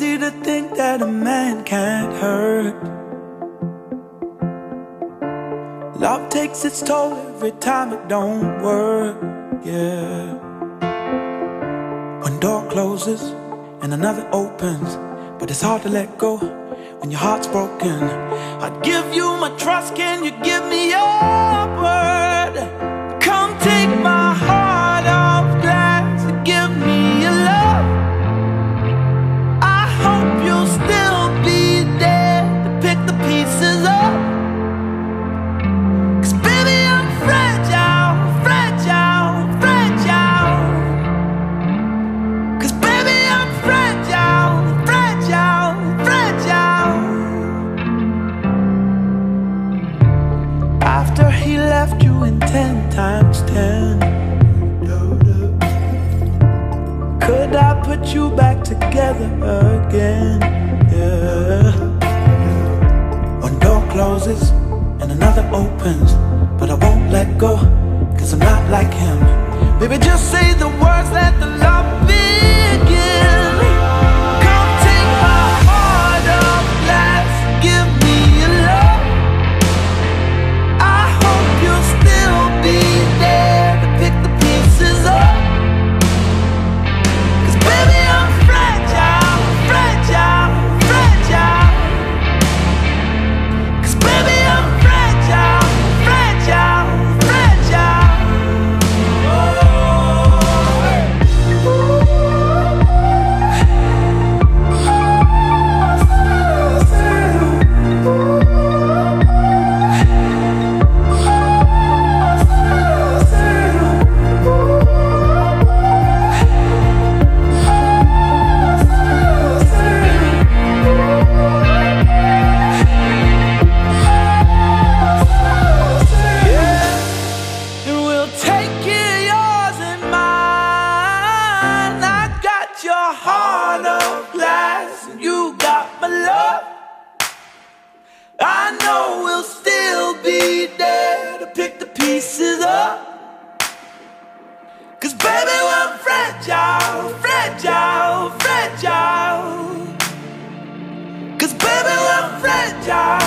to think that a man can't hurt. Love takes its toll every time it don't work. Yeah. One door closes and another opens, but it's hard to let go when your heart's broken. I'd give you my trust, can you give me your in ten times ten. Could I put you back together again? Yeah. One door closes and another opens, but I won't let go, cause I'm not like him. Baby, just say the words, let the love begin. Be there to pick the pieces up. Cause baby, we're fragile, fragile, fragile. Cause baby, we're fragile.